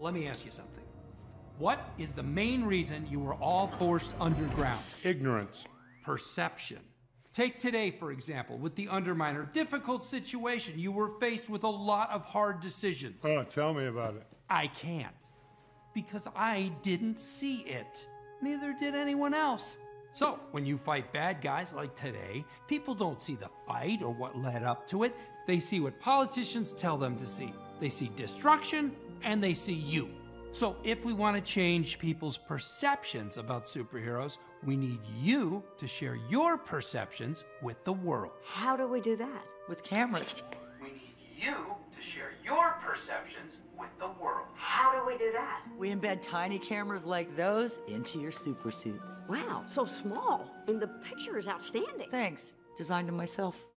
Let me ask you something. What is the main reason you were all forced underground? Ignorance. Perception. Take today, for example, with the Underminer. Difficult situation. You were faced with a lot of hard decisions. Oh, tell me about it. I can't. Because I didn't see it. Neither did anyone else. So, when you fight bad guys like today, people don't see the fight or what led up to it. They see what politicians tell them to see. They see destruction and they see you. So, if we want to change people's perceptions about superheroes, we need you to share your perceptions with the world. How do we do that? With cameras. We need you to share your perceptions with the world. How do we do that? We embed tiny cameras like those into your super suits. Wow, so small. And the picture is outstanding. Thanks. Designed them myself.